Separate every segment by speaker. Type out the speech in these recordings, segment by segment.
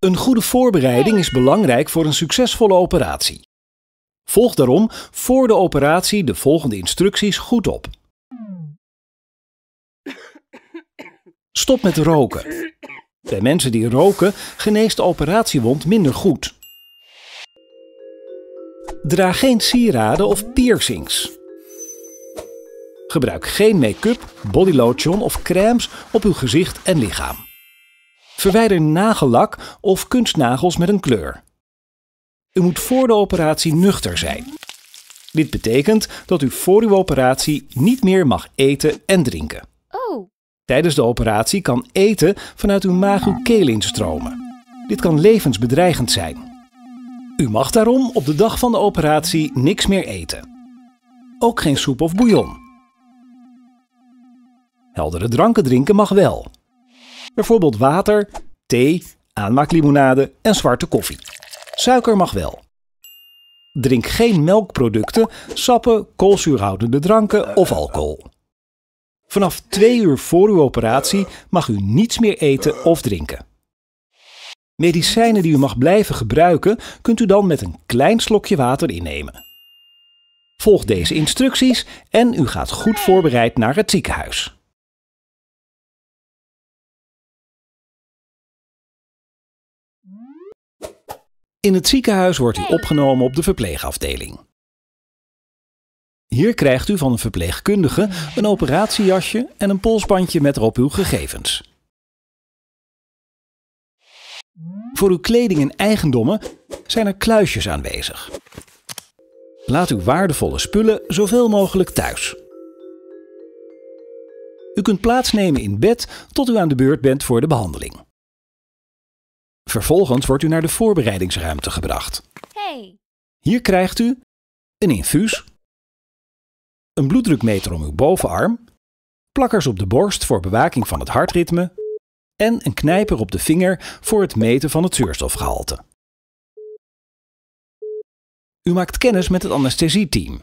Speaker 1: Een goede voorbereiding is belangrijk voor een succesvolle operatie. Volg daarom voor de operatie de volgende instructies goed op. Stop met roken. Bij mensen die roken geneest de operatiewond minder goed. Draag geen sieraden of piercings. Gebruik geen make-up, bodylotion of crèmes op uw gezicht en lichaam. Verwijder nagellak of kunstnagels met een kleur. U moet voor de operatie nuchter zijn. Dit betekent dat u voor uw operatie niet meer mag eten en drinken.
Speaker 2: Oh,
Speaker 1: Tijdens de operatie kan eten vanuit uw maag uw keel instromen. Dit kan levensbedreigend zijn. U mag daarom op de dag van de operatie niks meer eten. Ook geen soep of bouillon. Heldere dranken drinken mag wel. Bijvoorbeeld water, thee, aanmaaklimonade en zwarte koffie. Suiker mag wel. Drink geen melkproducten, sappen, koolzuurhoudende dranken of alcohol. Vanaf twee uur voor uw operatie mag u niets meer eten of drinken. Medicijnen die u mag blijven gebruiken, kunt u dan met een klein slokje water innemen. Volg deze instructies en u gaat goed voorbereid naar het ziekenhuis. In het ziekenhuis wordt u opgenomen op de verpleegafdeling. Hier krijgt u van een verpleegkundige een operatiejasje en een polsbandje met erop uw gegevens. Voor uw kleding en eigendommen zijn er kluisjes aanwezig. Laat uw waardevolle spullen zoveel mogelijk thuis. U kunt plaatsnemen in bed tot u aan de beurt bent voor de behandeling. Vervolgens wordt u naar de voorbereidingsruimte gebracht.
Speaker 2: hey.
Speaker 1: Hier krijgt u een infuus, een bloeddrukmeter om uw bovenarm, plakkers op de borst voor bewaking van het hartritme en een knijper op de vinger voor het meten van het zuurstofgehalte. U maakt kennis met het anesthesieteam.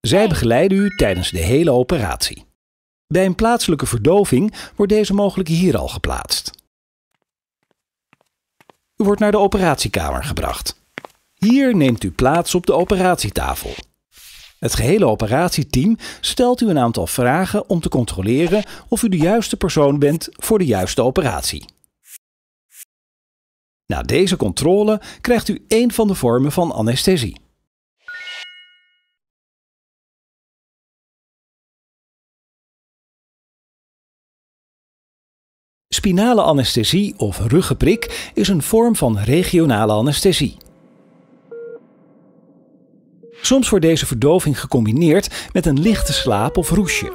Speaker 1: Zij begeleiden u tijdens de hele operatie. Bij een plaatselijke verdoving wordt deze mogelijk hier al geplaatst. U wordt naar de operatiekamer gebracht. Hier neemt u plaats op de operatietafel. Het gehele operatieteam stelt u een aantal vragen om te controleren of u de juiste persoon bent voor de juiste operatie. Na deze controle krijgt u één van de vormen van anesthesie. Spinale anesthesie of ruggenprik is een vorm van regionale anesthesie. Soms wordt deze verdoving gecombineerd met een lichte slaap of roesje.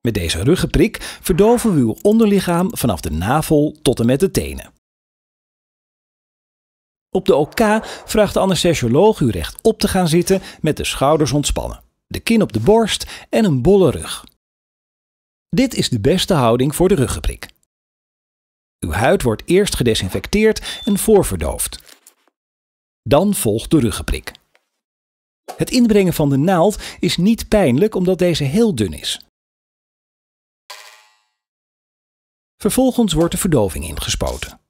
Speaker 1: Met deze ruggenprik verdoven we uw onderlichaam vanaf de navel tot en met de tenen. Op de OK vraagt de anesthesioloog u rechtop te gaan zitten met de schouders ontspannen, de kin op de borst en een bolle rug. Dit is de beste houding voor de ruggenprik. Uw huid wordt eerst gedesinfecteerd en voorverdoofd. Dan volgt de ruggenprik. Het inbrengen van de naald is niet pijnlijk omdat deze heel dun is. Vervolgens wordt de verdoving ingespoten.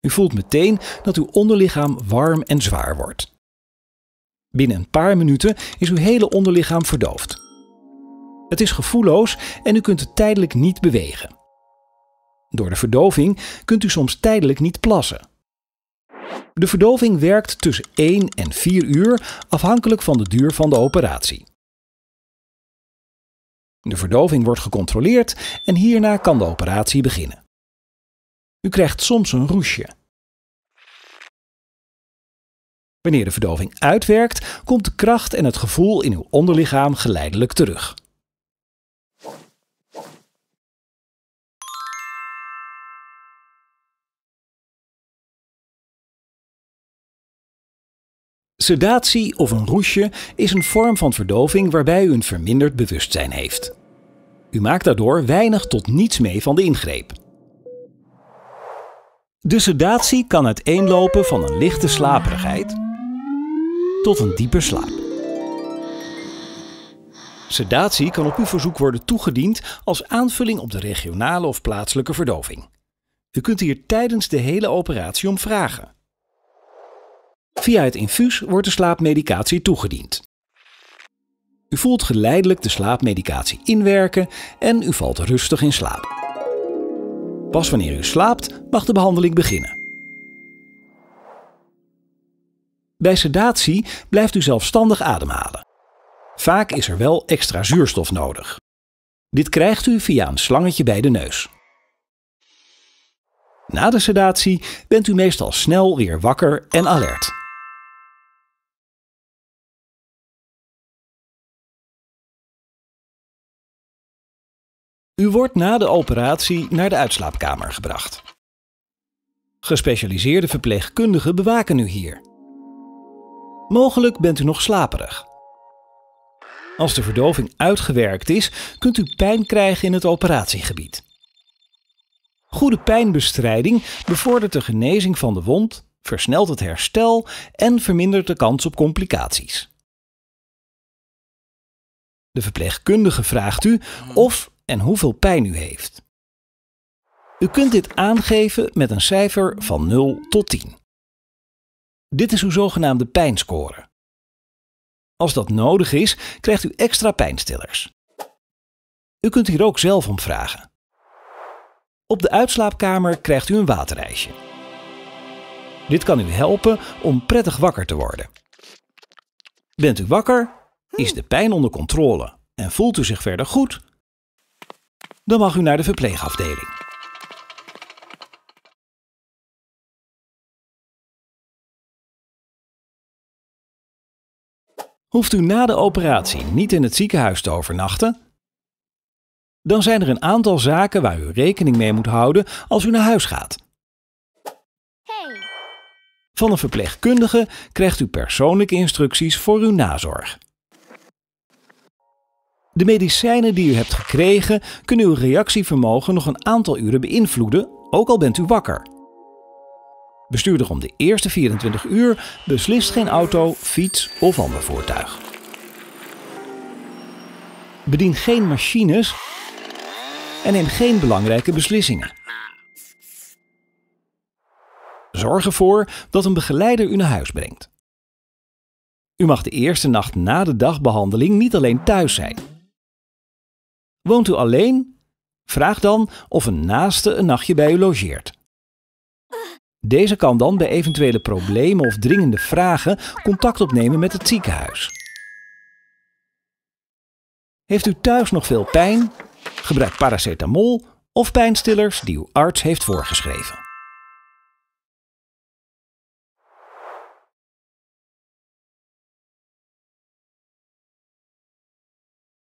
Speaker 1: U voelt meteen dat uw onderlichaam warm en zwaar wordt. Binnen een paar minuten is uw hele onderlichaam verdoofd. Het is gevoelloos en u kunt het tijdelijk niet bewegen. Door de verdoving kunt u soms tijdelijk niet plassen. De verdoving werkt tussen 1 en 4 uur afhankelijk van de duur van de operatie. De verdoving wordt gecontroleerd en hierna kan de operatie beginnen. U krijgt soms een roesje. Wanneer de verdoving uitwerkt, komt de kracht en het gevoel in uw onderlichaam geleidelijk terug. Sedatie of een roesje is een vorm van verdoving waarbij u een verminderd bewustzijn heeft. U maakt daardoor weinig tot niets mee van de ingreep. De sedatie kan uiteenlopen van een lichte slaperigheid tot een diepe slaap. Sedatie kan op uw verzoek worden toegediend als aanvulling op de regionale of plaatselijke verdoving. U kunt hier tijdens de hele operatie om vragen. Via het infuus wordt de slaapmedicatie toegediend. U voelt geleidelijk de slaapmedicatie inwerken en u valt rustig in slaap. Pas wanneer u slaapt mag de behandeling beginnen. Bij sedatie blijft u zelfstandig ademhalen. Vaak is er wel extra zuurstof nodig. Dit krijgt u via een slangetje bij de neus. Na de sedatie bent u meestal snel weer wakker en alert. U wordt na de operatie naar de uitslaapkamer gebracht. Gespecialiseerde verpleegkundigen bewaken u hier. Mogelijk bent u nog slaperig. Als de verdoving uitgewerkt is, kunt u pijn krijgen in het operatiegebied. Goede pijnbestrijding bevordert de genezing van de wond, versnelt het herstel en vermindert de kans op complicaties. De verpleegkundige vraagt u of en hoeveel pijn u heeft. U kunt dit aangeven met een cijfer van 0 tot 10. Dit is uw zogenaamde pijnscore. Als dat nodig is, krijgt u extra pijnstillers. U kunt hier ook zelf om vragen. Op de uitslaapkamer krijgt u een waterijsje. Dit kan u helpen om prettig wakker te worden. Bent u wakker? Is de pijn onder controle en voelt u zich verder goed? Dan mag u naar de verpleegafdeling. Hoeft u na de operatie niet in het ziekenhuis te overnachten? Dan zijn er een aantal zaken waar u rekening mee moet houden als u naar huis gaat.
Speaker 2: Hey.
Speaker 1: Van een verpleegkundige krijgt u persoonlijke instructies voor uw nazorg. De medicijnen die u hebt gekregen kunnen uw reactievermogen nog een aantal uren beïnvloeden, ook al bent u wakker. Bestuurder om de eerste 24 uur beslist geen auto, fiets of ander voertuig. Bedien geen machines en neem geen belangrijke beslissingen. Zorg ervoor dat een begeleider u naar huis brengt. U mag de eerste nacht na de dagbehandeling niet alleen thuis zijn. Woont u alleen? Vraag dan of een naaste een nachtje bij u logeert. Deze kan dan bij eventuele problemen of dringende vragen contact opnemen met het ziekenhuis. Heeft u thuis nog veel pijn? Gebruik paracetamol of pijnstillers die uw arts heeft voorgeschreven.